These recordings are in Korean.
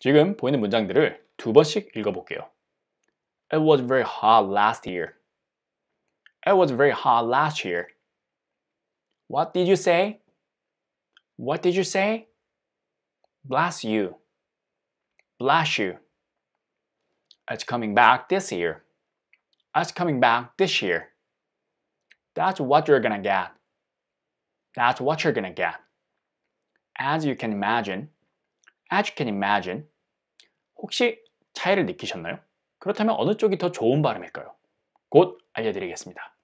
지금 보이는 문장들을 두 번씩 읽어볼게요. It was very hot last year. It was very hot last year. What did you say? What did you say? Bless you. Bless you. It's coming back this year. It's coming back this year. That's what you're gonna get. That's what you're gonna get. As you can imagine, as you can imagine, 혹시 차이를 느끼셨나요? 그렇다면 어느 쪽이 더 좋은 발음일까요? 곧 알려드리겠습니다.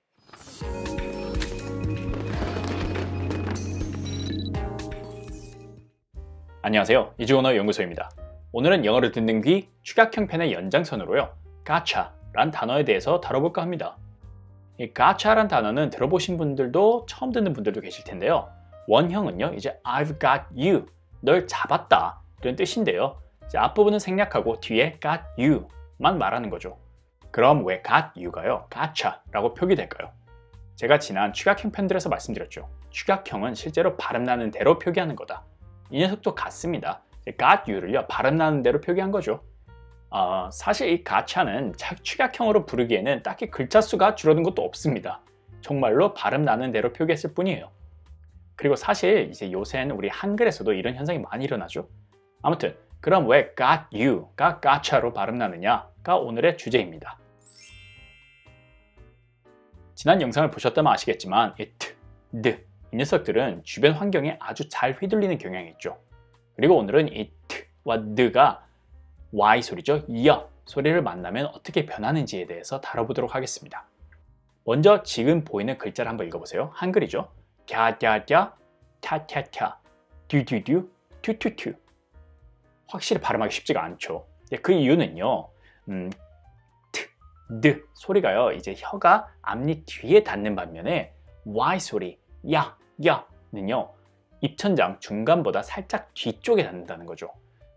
안녕하세요. 이주언어 연구소입니다. 오늘은 영어를 듣는 귀 축약형 편의 연장선으로요. gotcha란 단어에 대해서 다뤄볼까 합니다. 이 gotcha란 단어는 들어보신 분들도 처음 듣는 분들도 계실 텐데요. 원형은요. 이제 I've got you, 널 잡았다 이런 뜻인데요. 앞부분은 생략하고 뒤에 got you만 말하는 거죠. 그럼 왜 got you가요? gotcha라고 표기될까요? 제가 지난 축약형 편들에서 말씀드렸죠. 축약형은 실제로 발음나는 대로 표기하는 거다. 이 녀석도 같습니다. got you를요 발음나는 대로 표기한 거죠. 어, 사실 이 gotcha는 축약형으로 부르기에는 딱히 글자 수가 줄어든 것도 없습니다. 정말로 발음 나는 대로 표기했을 뿐이에요. 그리고 사실 이제 요새는 우리 한글에서도 이런 현상이 많이 일어나죠. 아무튼 그럼 왜 got you가 gotcha로 발음나느냐가 오늘의 주제입니다. 지난 영상을 보셨다면 아시겠지만 이 t, d 이 녀석들은 주변 환경에 아주 잘 휘둘리는 경향이 있죠. 그리고 오늘은 이 t와 d가 y 소리죠. 여 소리를 만나면 어떻게 변하는지에 대해서 다뤄보도록 하겠습니다. 먼저 지금 보이는 글자를 한번 읽어보세요. 한글이죠. 갸갸갸, 타타타, 듀듀듀, 튜튜튜. 확실히 발음하기 쉽지가 않죠. 예, 그 이유는요. 음, 트, 드 소리가요. 이제 혀가 앞니 뒤에 닿는 반면에 y 소리, 야, 야는요. 입천장 중간보다 살짝 뒤쪽에 닿는다는 거죠.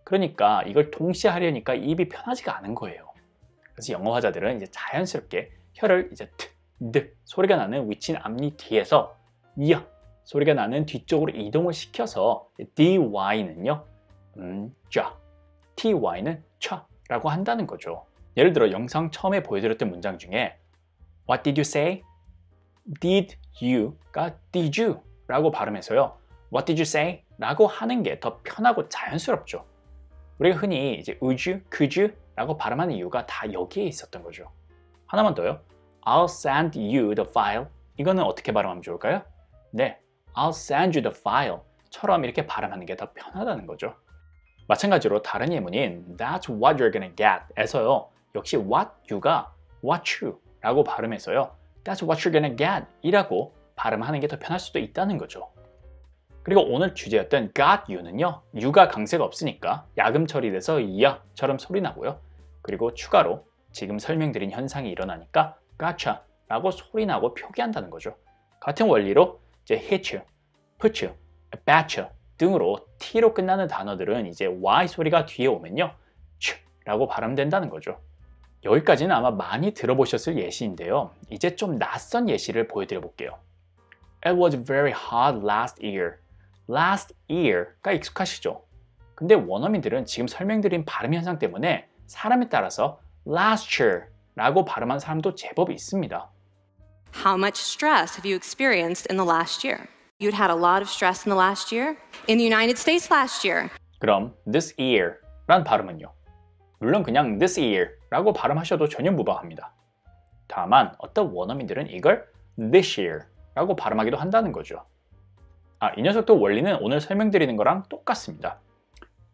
그러니까 이걸 동시에 하려니까 입이 편하지가 않은 거예요. 그래서 영어 화자들은 이제 자연스럽게 혀를 이제 트, 드 소리가 나는 위치인 앞니 뒤에서 야 소리가 나는 뒤쪽으로 이동을 시켜서 dy는요 음, 자, ty는 차라고 한다는 거죠. 예를 들어 영상 처음에 보여드렸던 문장 중에 What did you say? Did you가 did you 라고 발음해서요. What did you say? 라고 하는 게 더 편하고 자연스럽죠. 우리가 흔히 이제 would you, could you 라고 발음하는 이유가 다 여기에 있었던 거죠. 하나만 더요. I'll send you the file. 이거는 어떻게 발음하면 좋을까요? 네, I'll send you the file 처럼 이렇게 발음하는 게 더 편하다는 거죠. 마찬가지로 다른 예문인 That's what you're gonna get 에서요. 역시 what you가 what you 라고 발음해서요. That's what you're gonna get 이라고 발음하는 게 더 편할 수도 있다는 거죠. 그리고 오늘 주제였던 got you는요. you가 강세가 없으니까 야금 처리돼서 야처럼 소리 나고요. 그리고 추가로 지금 설명드린 현상이 일어나니까 gotcha 라고 소리 나고 표기한다는 거죠. 같은 원리로 이제 hit you, put you, bat you 등으로 t로 끝나는 단어들은 이제 y 소리가 뒤에 오면요. 라고 발음된다는 거죠. 여기까지는 아마 많이 들어보셨을 예시인데요. 이제 좀 낯선 예시를 보여드려 볼게요. It was very hot last year. last year가 익숙하시죠? 근데 원어민들은 지금 설명드린 발음 현상 때문에 사람에 따라서 last year 라고 발음한 사람도 제법 있습니다. How much stress have you experienced in the last year? You'd had a lot of stress in the last year? In the United States last year? 그럼 this year 란 발음은요? 물론 그냥 this year 라고 발음하셔도 전혀 무방합니다. 다만 어떤 원어민들은 이걸 this year 라고 발음하기도 한다는 거죠. 아, 이 녀석도 원리는 오늘 설명드리는 거랑 똑같습니다.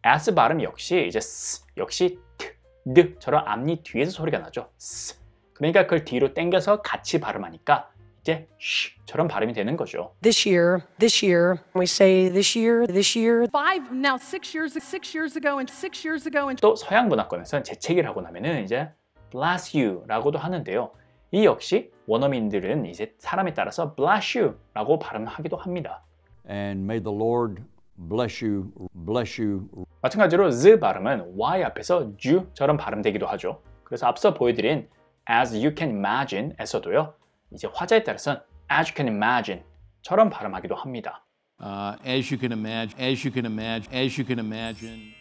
s 발음 역시 이제 s 역시 t, 드처럼 앞니 뒤에서 소리가 나죠. s. 그러니까 그걸 뒤로 당겨서 같이 발음하니까 이제 쉬처럼 발음이 되는 거죠. This year, this year, we say this year, this year. five now six years six years ago and six years ago and 또 서양 문화권에서는 재채기를 하고 나면은 이제 bless you라고도 하는데요. 이 역시 원어민들은 이제 사람에 따라서 bless you라고 발음하기도 합니다. and may the Lord bless you, bless you. 마찬가지로 z 발음은 y 앞에서 ju처럼 발음되기도 하죠. 그래서 앞서 보여드린 as you can imagine에서도요. 이제 화자에 따라서는 as you can imagine처럼 발음하기도 합니다. Uh, as you can imagine, as you can imagine, as you can imagine.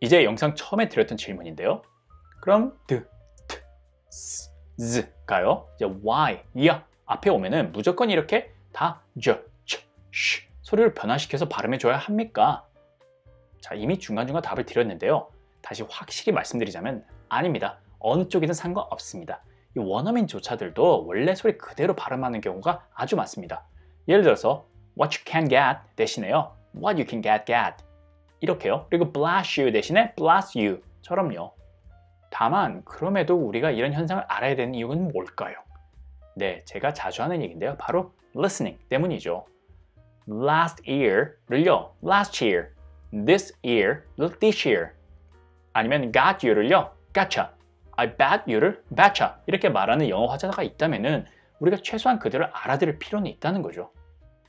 이제 영상 처음에 드렸던 질문인데요. 그럼 the, t, s, z가요. 이제 y, 야 앞에 오면은 무조건 이렇게 다 j, ch, sh 소리를 변화시켜서 발음해줘야 합니까? 자, 이미 중간중간 답을 드렸는데요. 다시 확실히 말씀드리자면 아닙니다. 어느 쪽이든 상관없습니다. 이 원어민조차들도 원래 소리 그대로 발음하는 경우가 아주 많습니다. 예를 들어서 what you can get 대신에요. what you can get get 이렇게요. 그리고 bless you 대신에 bless you 처럼요. 다만 그럼에도 우리가 이런 현상을 알아야 되는 이유는 뭘까요? 네, 제가 자주 하는 얘기인데요. 바로 listening 때문이죠. last year를요. last year, this year, this year 아니면 got you를요. gotcha, I bet you를 betcha 이렇게 말하는 영어 화자가 있다면은 우리가 최소한 그들을 알아들을 필요는 있다는 거죠.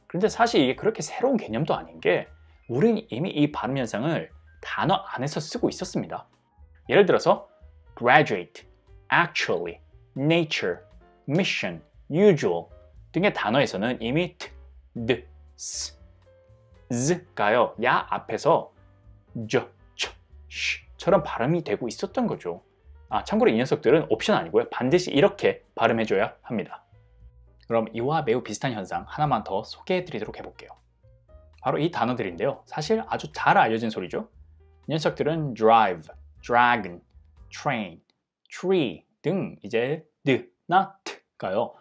그런데 사실 이게 그렇게 새로운 개념도 아닌 게 우리는 이미 이 발음 현상을 단어 안에서 쓰고 있었습니다. 예를 들어서 graduate, actually, nature, mission, usual 등의 단어에서는 이미 t, d, s, z가요. 야 앞에서 j, ch, sh처럼 발음이 되고 있었던 거죠. 아, 참고로 이 녀석들은 옵션 아니고요. 반드시 이렇게 발음해줘야 합니다. 그럼 이와 매우 비슷한 현상 하나만 더 소개해 드리도록 해볼게요. 바로 이 단어들인데요. 사실 아주 잘 알려진 소리죠. 이 녀석들은 drive, dragon, train, tree 등 이제 드나 t가요.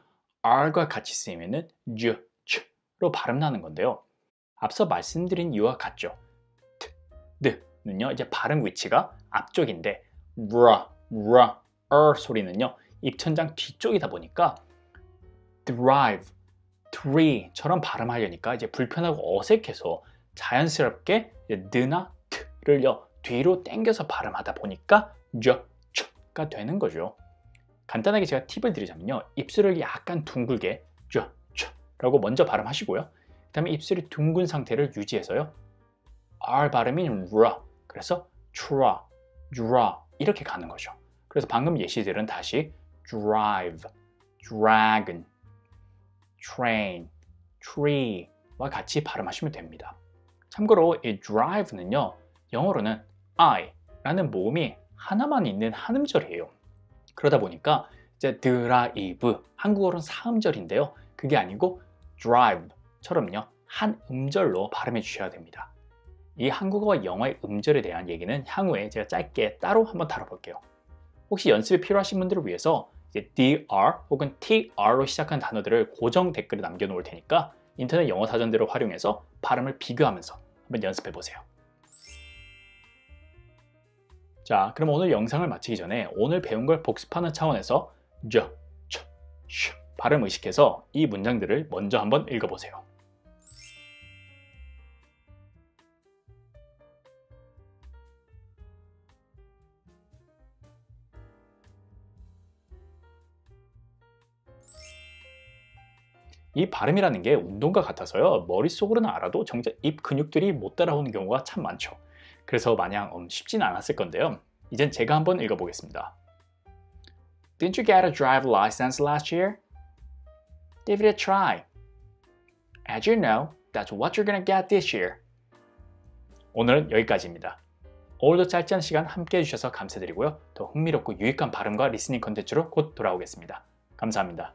r과 같이 쓰이면은 j, ch로 발음 나는 건데요. 앞서 말씀드린 이와 같죠. t, d는요. 이제 발음 위치가 앞쪽인데 r, r, r 소리는요. 입천장 뒤쪽이다 보니까 drive, tree처럼 발음하려니까 이제 불편하고 어색해서 자연스럽게 느나 트를요 뒤로 당겨서 발음하다 보니까 저, 가 되는 거죠. 간단하게 제가 팁을 드리자면요. 입술을 약간 둥글게 저, 라고 먼저 발음하시고요. 그 다음에 입술이 둥근 상태를 유지해서요. R 발음인 ra 그래서 tra, dra 이렇게 가는 거죠. 그래서 방금 예시들은 다시 drive, dragon, train, tree와 같이 발음하시면 됩니다. 참고로 이 drive는요, 영어로는 I라는 모음이 하나만 있는 한음절이에요. 그러다 보니까 이제 드라이브, 한국어로는 사음절인데요. 그게 아니고 drive처럼요, 한 음절로 발음해 주셔야 됩니다. 이 한국어와 영어의 음절에 대한 얘기는 향후에 제가 짧게 따로 한번 다뤄볼게요. 혹시 연습이 필요하신 분들을 위해서 dr 혹은 tr로 시작한 단어들을 고정 댓글에 남겨놓을 테니까 인터넷 영어 사전들을 활용해서 발음을 비교하면서 한번 연습해 보세요. 자, 그럼 오늘 영상을 마치기 전에 오늘 배운 걸 복습하는 차원에서 저, 쳐, 슈 발음 의식해서 이 문장들을 먼저 한번 읽어보세요. 이 발음이라는 게 운동과 같아서요. 머릿속으로는 알아도 정작 입 근육들이 못 따라오는 경우가 참 많죠. 그래서 마냥 음, 쉽진 않았을 건데요. 이젠 제가 한번 읽어보겠습니다. Didn't you get a drive license last year? Give it a try. As you know, that's what you're gonna get this year. 오늘은 여기까지입니다. 오늘도 짧지 않은 시간 함께 해주셔서 감사드리고요. 더 흥미롭고 유익한 발음과 리스닝 컨텐츠로 곧 돌아오겠습니다. 감사합니다.